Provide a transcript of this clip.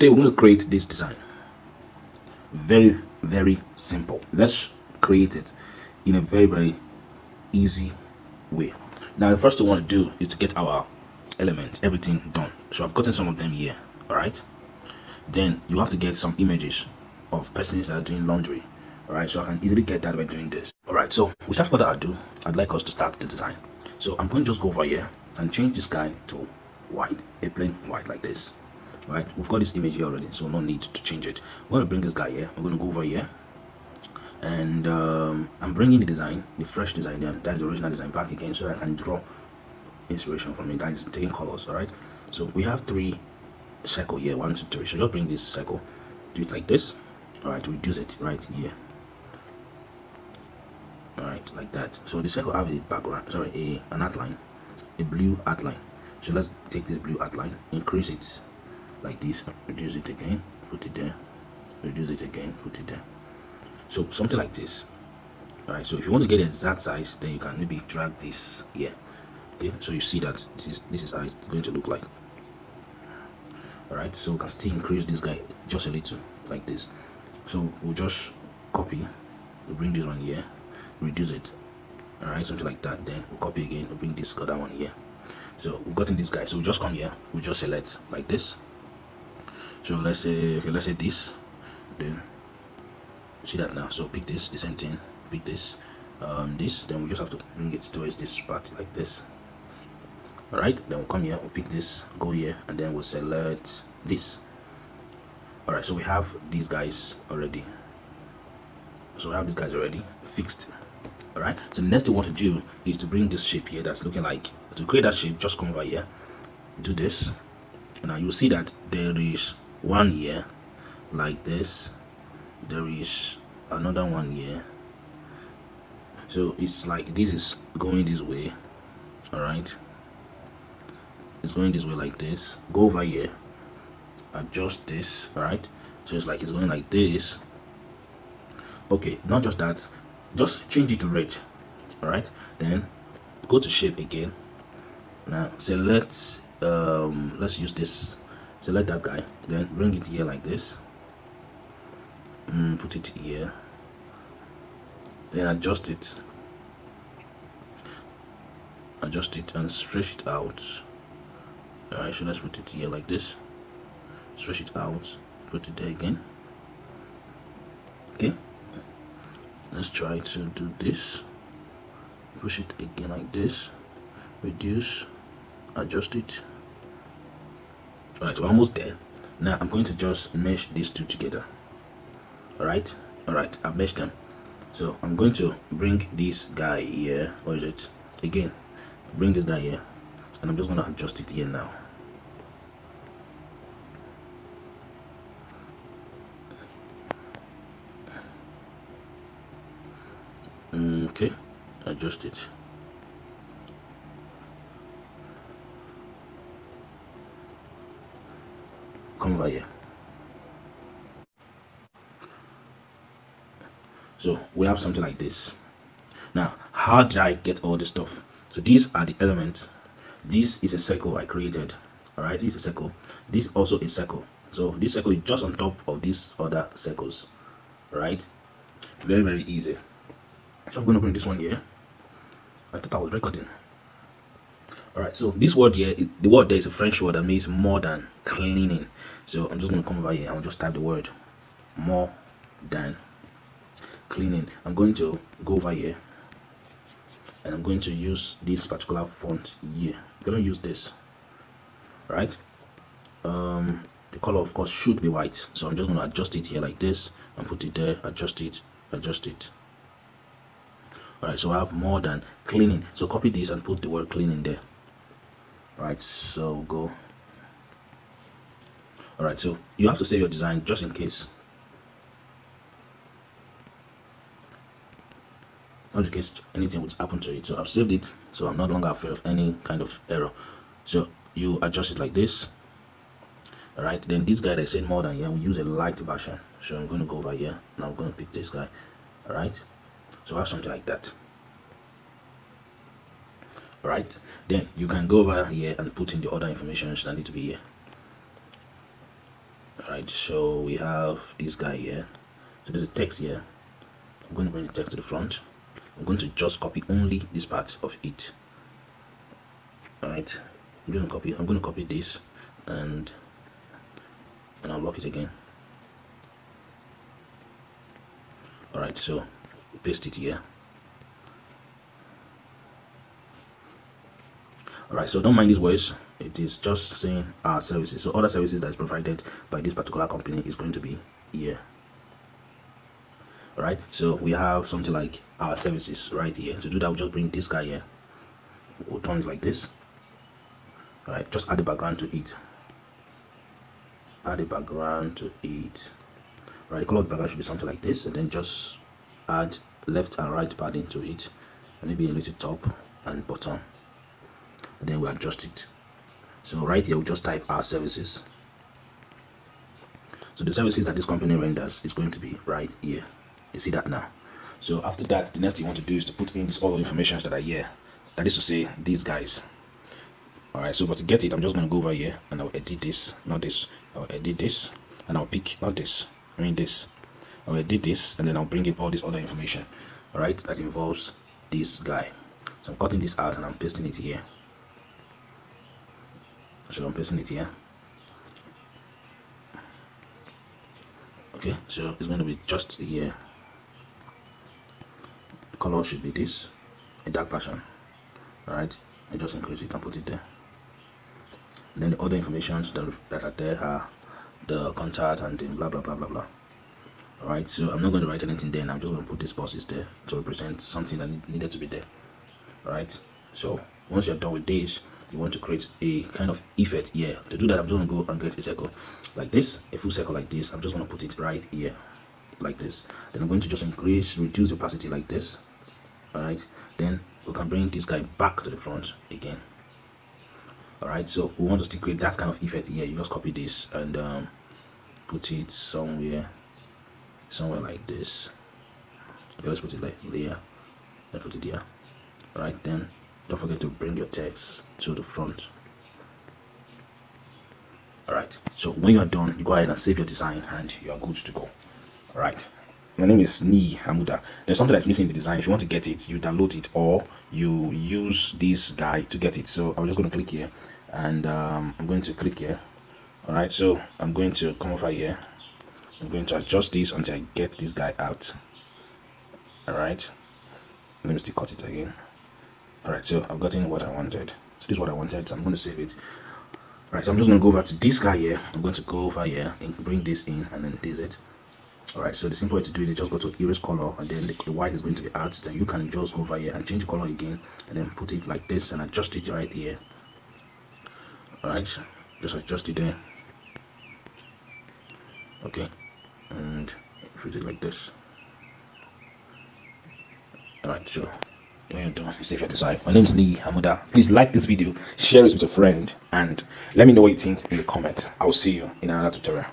today we're going to create this design. Very very simple. Let's create it in a very very easy way. Now the first thing we want to do is to get our elements everything done. So i've gotten some of them here all right? Then you have to get some images of persons that are doing laundry all right? So i can easily get that by doing this. All right so without further ado i'd like us to start the design. So i'm going to just go over here and change this guy to white a plain white like this right? We've got this image here already so no need to change it. We're going to bring this guy here. We're going to go over here. And um, i'm bringing the design the fresh design there. That's the original design back again so i can draw inspiration from it. That is taking colors all right? So we have three circle here one two three. So just bring this circle. Do it like this. All right reduce it right here. All right like that. So the circle have a background sorry a an outline a blue outline. So let's take this blue outline increase it like this reduce it again put it there reduce it again put it there. So something like this all right so if you want to get exact size then you can maybe drag this here okay? So you see that this is this is how it's going to look like. All right so we can still increase this guy just a little like this. So we'll just copy we'll bring this one here reduce it all right something like that then we'll copy again we'll bring this other one here. So we've gotten this guy so we just come here we just select like this so let's say okay let's say this then see that now. So pick this the same thing pick this um this then we just have to bring it towards this part like this. All right then we'll come here we'll pick this go here and then we'll select this. All right so we have these guys already. So we have these guys already fixed. All right so the next thing we want to do is to bring this shape here that's looking like to create that shape just come over here do this. Now you see that there is one year like this there is another one year. So it's like this is going this way all right it's going this way like this. Go over here adjust this all right so it's like it's going like this. Okay not just that just change it to red all right then go to shape again. Now select um let's use this select that guy then bring it here like this. Mm, put it here. Then adjust it. Adjust it and stretch it out. Alright so let's put it here like this. Stretch it out. Put it there again. Okay. Let's try to do this. Push it again like this. Reduce. Adjust it right we're almost there. Now i'm going to just mesh these two together. All right all right i've meshed them. So i'm going to bring this guy here. Or is it? Again bring this guy here. And i'm just going to adjust it here now. Mm, okay adjust it here so we have something like this. Now how did i get all this stuff? So these are the elements. This is a circle i created. All right this is a circle. This is also a circle. So this circle is just on top of these other circles. Right very very easy. So i'm going to bring this one here. I thought i was recording all right so this word here the word there is a french word that means more than cleaning. So i'm just going to come over here i'll just type the word more than cleaning. I'm going to go over here and i'm going to use this particular font here. I'm going to use this right? Um the color of course should be white. So i'm just going to adjust it here like this and put it there adjust it adjust it. All right so i have more than cleaning. So copy this and put the word cleaning there right so go. All right so you have to save your design just in case. Not in case anything would happen to it. So i've saved it so i'm no longer afraid of any kind of error. So you adjust it like this. All right then this guy that said more than here we use a light version. So i'm going to go over here. And i'm going to pick this guy. All right so I have something like that right? Then you can go over here and put in the other information that need to be here. Right so we have this guy here. So there's a text here. I'm going to bring the text to the front. I'm going to just copy only this part of it. All right i'm going to copy i'm going to copy this and and i'll lock it again. All right so paste it here all right so don't mind these words. It is just saying our services. So other services that is provided by this particular company is going to be here. All right so we have something like our services right here. To do that we'll just bring this guy here. We'll turn it like this. All right just add the background to it. Add the background to it. Right the color background should be something like this and then just add left and right padding to it. And maybe a little top and bottom and then we adjust it. So right here we just type our services. So the services that this company renders is going to be right here. You see that now? So after that the next thing you want to do is to put in all the information that are here. That is to say these guys. All right so but to get it i'm just going to go over here and i'll edit this not this. I'll edit this and i'll pick not this i mean this. I'll edit this and then i'll bring in all this other information all right that involves this guy. So i'm cutting this out and i'm pasting it here so I'm pasting it here okay so it's going to be just here the uh, color should be this a dark version all right I just increase it and put it there. And then the other information that, that are there are the contact and then blah blah blah blah blah. All right so i'm not going to write anything there i'm just going to put this boxes there to represent something that needed to be there. All right so once you're done with this you want to create a kind of effect here. To do that i'm just to go and get a circle like this a full circle like this. I'm just to put it right here like this. Then i'm going to just increase reduce opacity like this all right then we can bring this guy back to the front again all right so we want to still create that kind of effect here. You just copy this and um, put it somewhere somewhere like this. Let's put it like there. Let's put it here all right then don't forget to bring your text to the front all right so when you're done you go ahead and save your design and you are good to go all right my name is Niyi Amuda. There's something that's missing in the design. If you want to get it, you download it or you use this guy to get it. So I'm just going to click here and um, I'm going to click here. All right, so I'm going to come over here. I'm going to adjust this until I get this guy out. All right, let me still cut it again all right so i've gotten what i wanted. So this is what i wanted so i'm going to save it. All right so i'm just going to go over to this guy here. I'm going to go over here and bring this in and then this it. All right so the simple way to do it is just go to erase color and then the, white is going to be out. Then you can just go over here and change the color again and then put it like this and adjust it right here. All right just adjust it there. Okay and put it like this. All right so you're done, save your design. My name is Niyi Amuda. Please like this video, share it with a friend, and let me know what you think in the comment. I will see you in another tutorial.